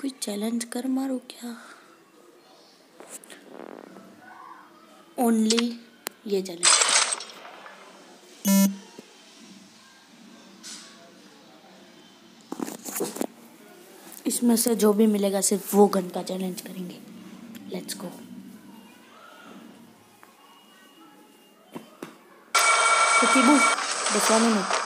कोई चैलेंज कर मारो क्या ओनली ये चैलेंज इसमें से जो भी मिलेगा सिर्फ़ वो गन का चैलेंज करेंगे. Let's go C'était beau. Bah, c'est un moment.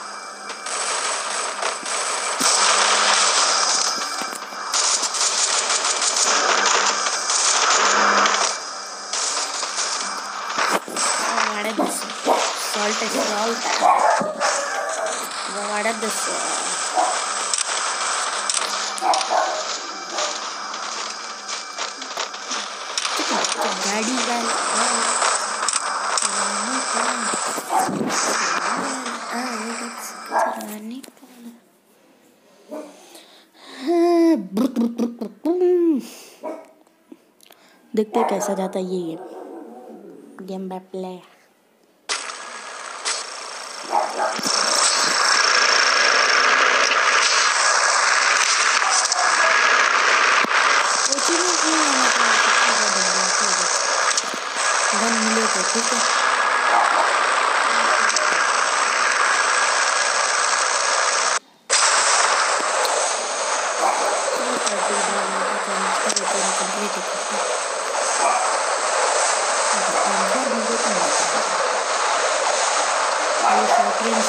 देखते कैसा जाता है ये game. Game by play gun मिले तो ठीक है मेरे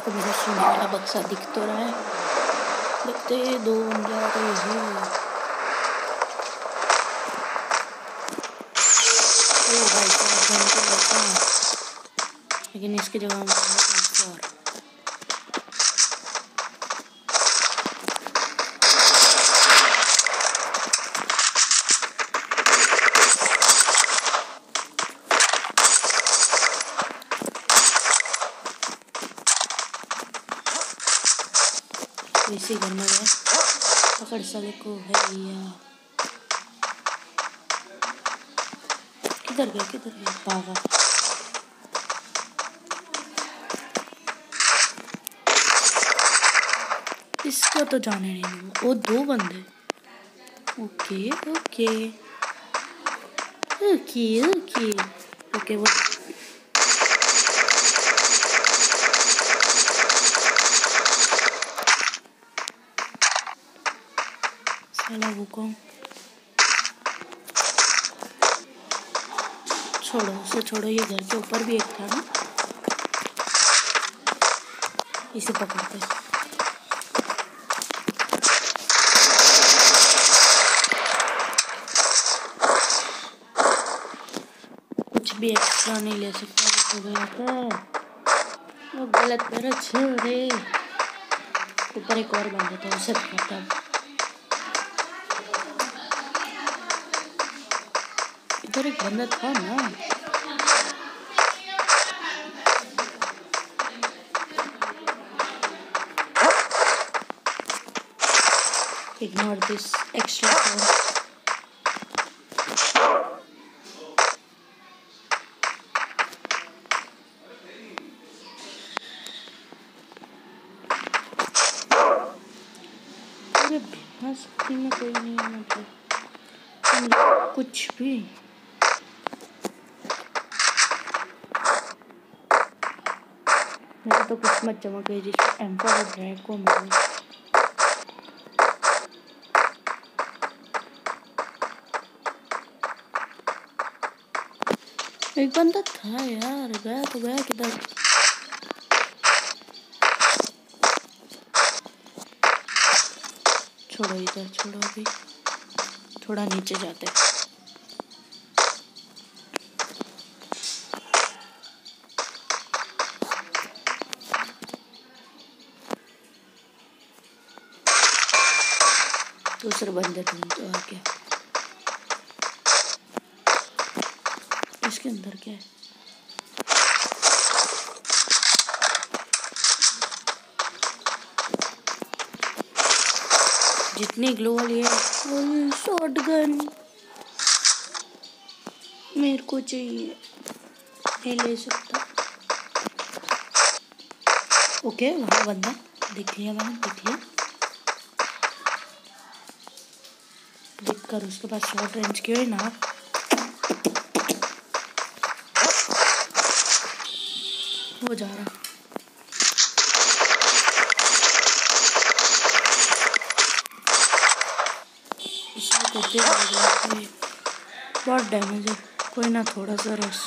को मेरा बक्सा दिख तो रहा है। देखते हैं, दो हैं ओ भाई लेकिन इसकी जगह हम एक और इसी घर में गए पकड़ साले को भैया। किधर गया किधर गया? भागा इसको तो जाने नहीं दूँगा। वो दो बंदे। Okay okay. Okay okay. Okay, वो वो कौन छोड़ो उसे छोड़ो ये घर के ऊपर भी एक था ना इसे पकड़ते कुछ भी एक्स्ट्रा नहीं ले सकता तो वो गलत मेरा छोड़े ऊपर एक और बंदा था उसे पकड़ता इधर एक बंदा था ना Ignore this extra sound. मतलब कुछ भी मेरी तो किस्मत चमक गई जिसमें एम्पर और ड्रैगो मिले। एक बंदा था यार, गया तो गया किधर? छोड़ो इधर, छोड़ो अभी। थोड़ा नीचे जाते। हैं। दूसरे बंदे ढूंढते आ गया इसके अंदर क्या है? जितनी ग्लो वाली है शॉर्ट गन मेरे को चाहिए। नहीं ले सकता। ओके वहाँ बंदा दिख लिया मैंने, दिख लिया देख कर, उसके पास शॉर्ट रेंज की है ना। हो जा रहा। बहुत डैमेज है। कोई ना, थोड़ा सा रस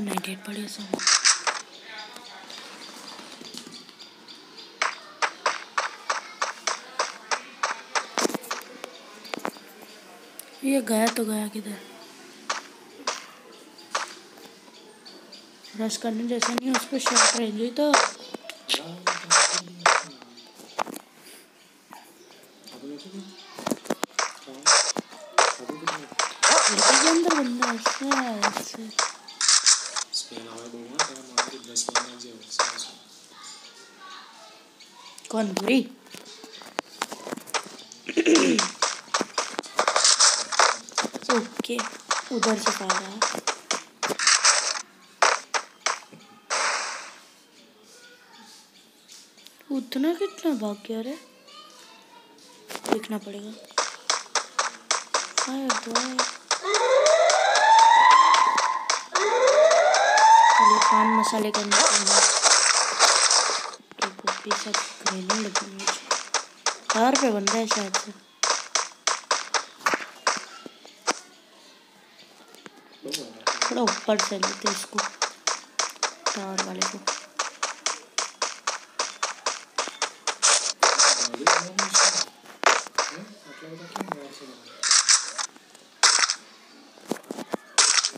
नाइट एट बढ़िया सा। ये गया तो गया किधर? रश करने जैसा नहीं, उस पर शॉर्ट रेंज हुई तो। अंदर बंदा ऐसे कौन बुरी? ओके उधर से पा रहा है। उतना कितना भाग गया रे? देखना पड़ेगा। फायर बॉय पान मसाले के तो गोभी सब पे बंदा है शायद से। थोड़ा ऊपर से लेते इसको, टावर वाले को।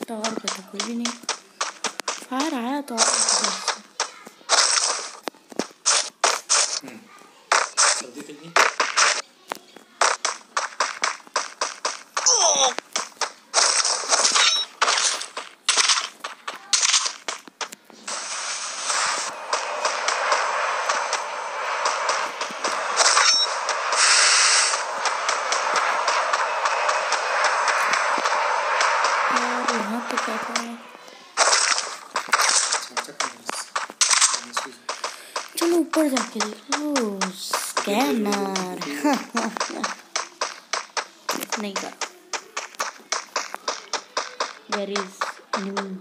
टावर पे तो कोई भी नहीं। फायर आया तो चलो ऊपर जाके देखो स्कैनर नहीं का where is enemy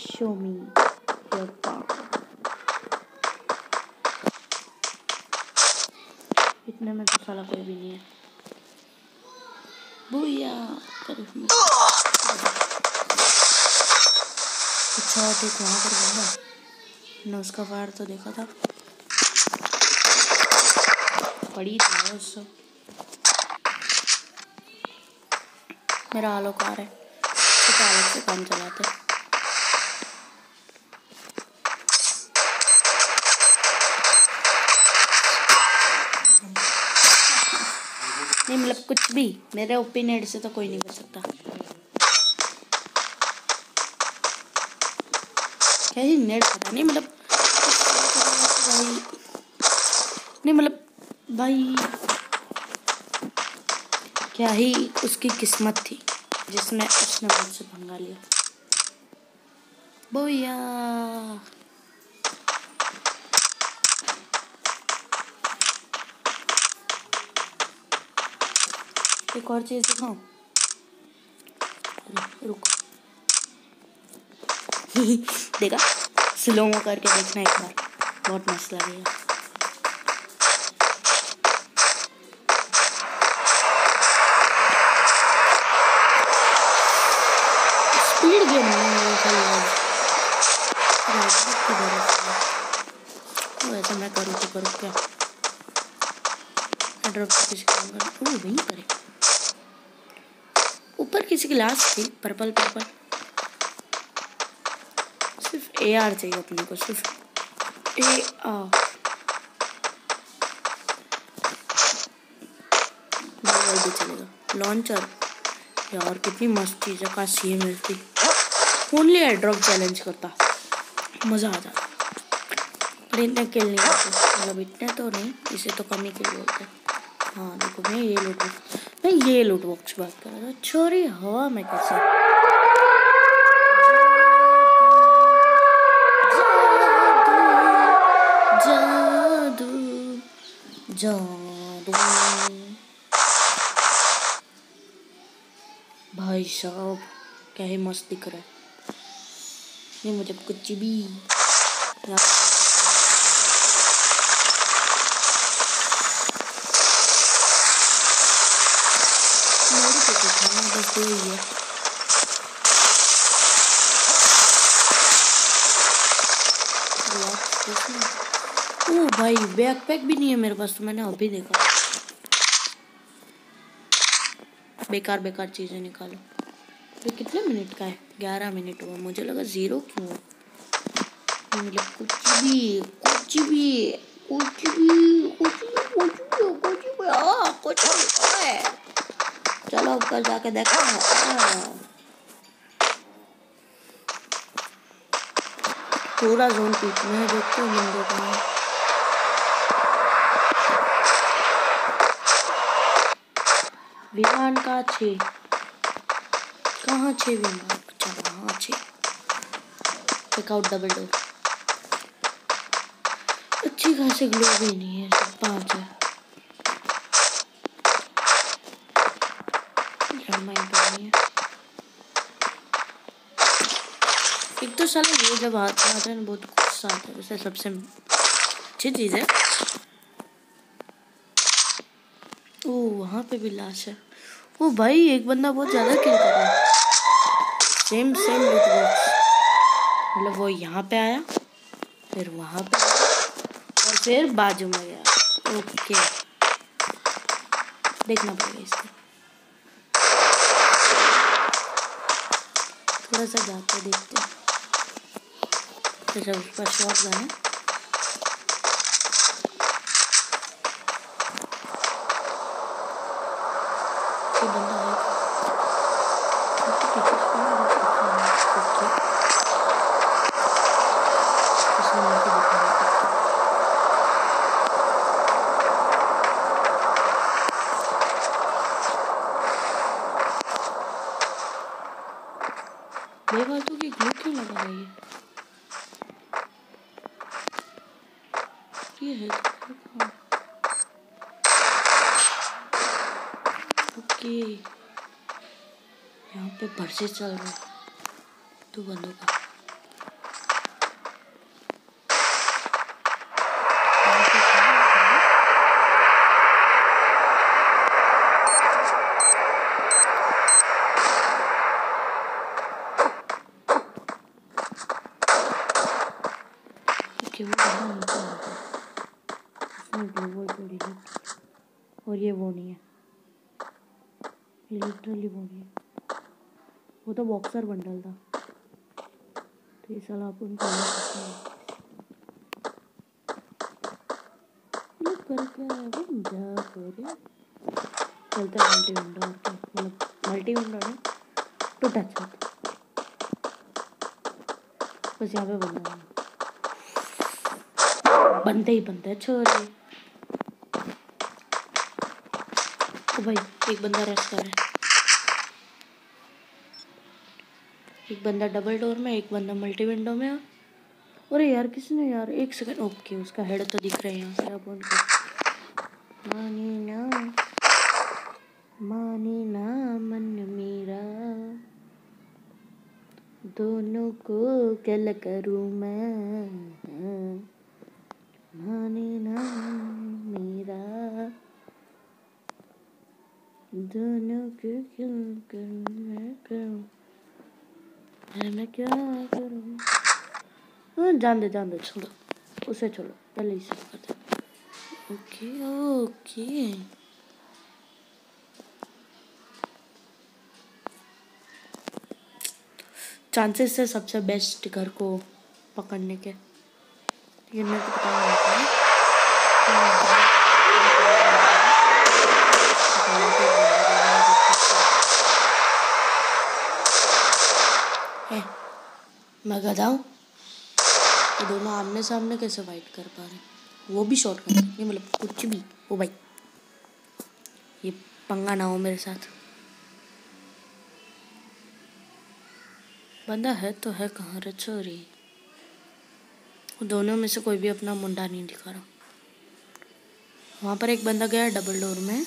show me your power इतने में तो साला कोई भी नहीं है। भूया अच्छा ठीक वहाँ पर बंदा मैंने उसका फायर तो देखा था। पड़ी थी उससे मेरा आलो कार है। तो अलग से काम चलाते नहीं मतलब कुछ भी, मेरे ओपिनियन से तो कोई नहीं कर सकता। ही नेट पता नहीं मतलब नहीं मतलब भाई क्या ही उसकी किस्मत थी, जिसमें उसने मुझसे भंगा लिया बोया। एक और चीज़ दिखाऊँ? रुको। देखा? स्लो करके देखना एक बार। बहुत मस्त लगेगा। करूँ क्या ड्रॉप किसी का वहीं करे ऊपर किसी की थी, पर्पल पर्पल। सिर्फ़ ए आर चाहिए अपने को, सिर्फ़ ए आर चलेगा। लॉन्चर यार, कितनी मस्त चीज़ है काश ये मिलती। ओनली एयर ड्रॉप चैलेंज करता। मज़ा आ जाता। पर इतने किल नहीं होते मतलब इतने तो नहीं, इसे तो कम ही किल बोलते हाँ। देखो मैं ये लूट मैं ये लूट बॉक्स बात कर रहा था। छोरी हवा में कैसे? भाई साहब, क्या ही मस्त दिख रहा है। ये मुझे कुछ भी ही है ओ, भाई बैकपैक भी नहीं है मेरे पास तो मैंने अभी देखा। बेकार बेकार चीज़ें निकालो। तो कितने मिनट का है? ग्यारह मिनट हुआ। मुझे लगा ज़ीरो क्यों मतलब कुछ भी कुछ भी कुछ भी कुछ भी कुछ भी कुछ भी हाँ कुछ भी, है। चलो ऊपर जाके देखो। हाँ। पूरा जोन पीछे में देखते हैं बंदों का विमान का छे? कहाँ छे विमान? अच्छा वहाँ छे। चेकआउट डबल डोर अच्छी खासी ग्लो भी नहीं है, सब पाँच है एक तो साला ये जब आता है ना, बहुत गुस्सा आता है। वैसे सबसे अच्छी चीज़ है। ओ, वहाँ पे भी लाश है। ओ भाई, एक बंदा बहुत ज़्यादा किल कर रहा है। सेम सेम मतलब वो यहाँ पे आया, फिर वहाँ पे और फिर बाजू में गया। ओके। देखना पड़ेगा इसको। थोड़ा सा जाते देखते। तो जब उसका शॉट बेफालतू की ग्लू क्यों लगा रही है ये है। ओके। यहाँ पे भरसे चल रहा है। दो बंदों का कि वो वहाँ नीचे आता है उसमें ग्लोबल थोड़ी है और ये वो नहीं है। ये लिटरली वो नहीं है। वो तो बॉक्सर बंडल था। तो ये साला अपन कर सकते हैं। कर क्या जा करे चलता है मल्टी विंडो और क्या मतलब मल्टी विंडो तो टच होता बस यहाँ पे बंदा बनते ही बनते हैं छोरे तो भाई, एक बंदा रेस्ट कर रहा है। एक बंदा डबल डोर में, एक बंदा मल्टी विंडो में। अरे यार किसने यार, एक सेकंड ओके, उसका हेड तो दिख रहा है यहाँ से अब उनको मानी ना मानी ना, मन मेरा। दोनों को क्या करूँ मैं। माने ना, मेरा। दोनों को क्यों करूँ मैं करूँ मैं क्या करूँ जान दे जान दे छोड़ो उसे छोड़ो पहले इसे करते ओके ओके चांसेस है सबसे बेस्ट घर को पकड़ने के ये मेरे को पता नहीं मैं गधा हूँ ये दोनों आमने सामने कैसे फाइट कर पा रहे वो भी शॉर्ट कर ये मतलब कुछ भी। ओ भाई। ये पंगा ना हो मेरे साथ। बंदा है तो है कहाँ रे? चोरी दोनों में से कोई भी अपना मुंडा नहीं दिखा रहा। वहाँ पर एक बंदा गया डबल डोर में।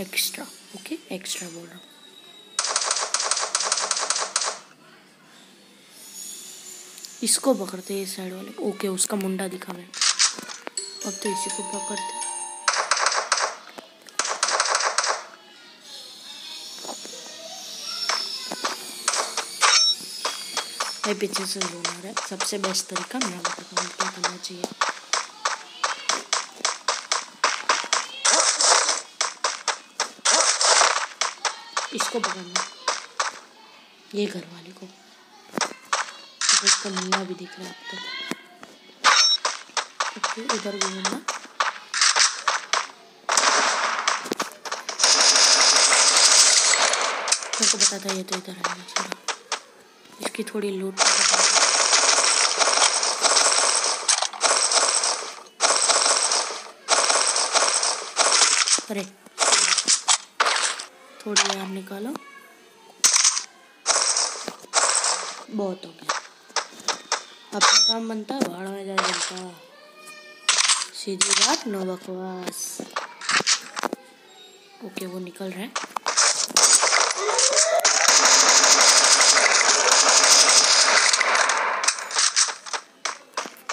एक्स्ट्रा ओके एक्स्ट्रा बोल रहा हूँ। इसको पकड़ते हैं साइड वाले। ओके उसका मुंडा दिखा मैं अब तो इसी को पकड़ते भाई, पीछे से जोन आ रहा है। सबसे बेस्ट तरीका मैं बताता हूँ क्या करना चाहिए। इसको पकड़ना। ये घर वाले को। इसका मुन्ना भी दिख रहा है तक ओके इधर घूमना मेरे को पता था ये तो इधर आएगा चलो इसकी थोड़ी लूट अरे, थोड़ी यार निकालो। बहुत हो गया। अपना काम बनता भाड़ में जा बनता सीधी बात नो बकवास। ओके, वो निकल रहे हैं।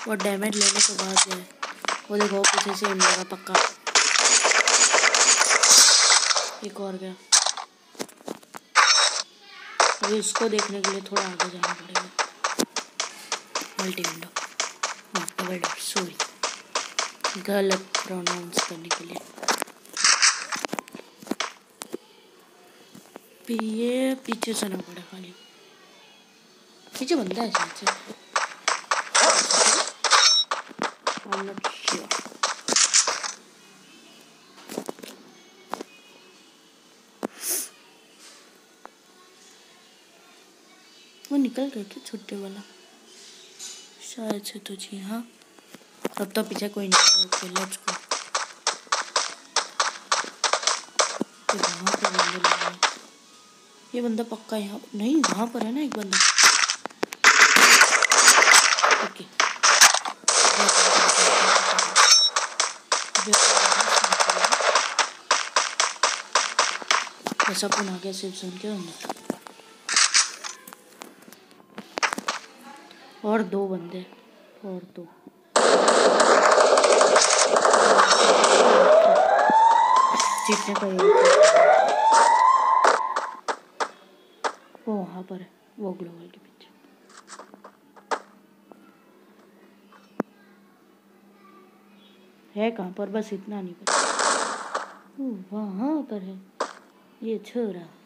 वो डैमेज लेने के बाद है। वो देखो पीछे से मेरा पक्का। एक और गया। अभी उसको देखने के लिए थोड़ा आगे जाना पड़ेगा। मल्टी विंडो हाँ डबल डोर सॉरी गलत प्रोनाउंस करने के लिए. ये पीछे से पड़े खाली. पीछे बंदा है शायद से. वो निकल गए क्या छुट्टे वाला? शायद से तो जी हाँ। अब तो पीछे कोई नहीं ओके लेट्स गो पर ये बंदा पक्का यहाँ नहीं, वहाँ पर है ना एक बंदा। ओके। कौन आ गया, सिर्फ़ सुन के? और दो बंदे, और दो। जीतने का वो वहाँ पर है, वो ग्लोबल के पीछे। है कहाँ पर? बस इतना नहीं पता। वहाँ पर है। ये छोरा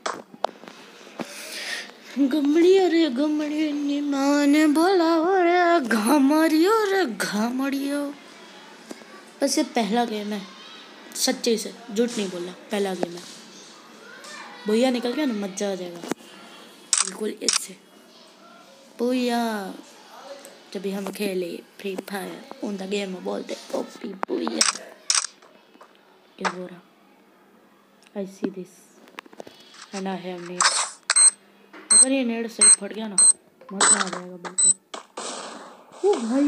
गमड़ियो रे गमड़ियो ने माने बोला रे घामड़ियो रे घामड़ियो बस ये पहला गेम है, सच्चे से, झूठ नहीं बोला पहला गेम है। भैया निकल गया ना मज़ा आ जाएगा। बिल्कुल इससे। भैया जब हम खेले फ्री फायर उन गेम बोलते ओपी भैया क्या हो रहा? I see this and I have need अगर ये नेड सही फट गया ना, मज़ा आ जाएगा बिल्कुल। ओ भाई।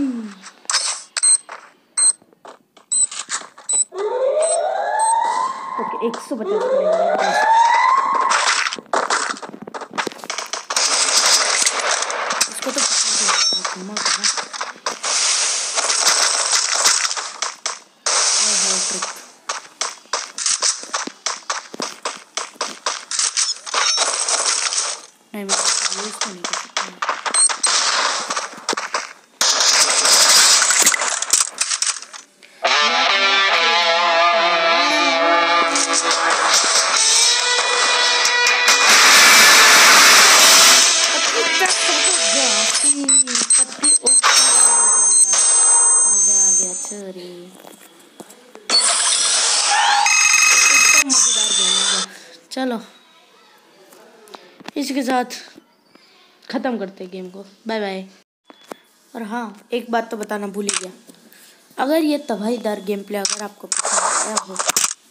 ओके, एक सौ पचास इसको तो चलो। इसके साथ ख़त्म करते हैं गेम को। बाय बाय और हाँ एक बात तो बताना भूल ही गया। अगर ये तबाहीदार गेम प्ले अगर आपको पसंद आया हो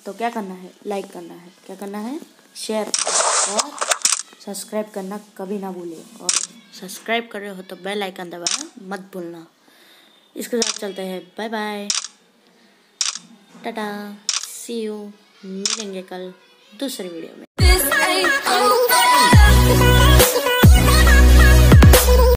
तो क्या करना है? लाइक करना है। क्या करना है? शेयर और सब्सक्राइब करना कभी ना भूलें। और सब्सक्राइब कर रहे हो तो बेल आइकन दबाना मत भूलना। इसके साथ चलते हैं। Bye bye tata. See you मिलेंगे कल। दूसरे वीडियो में।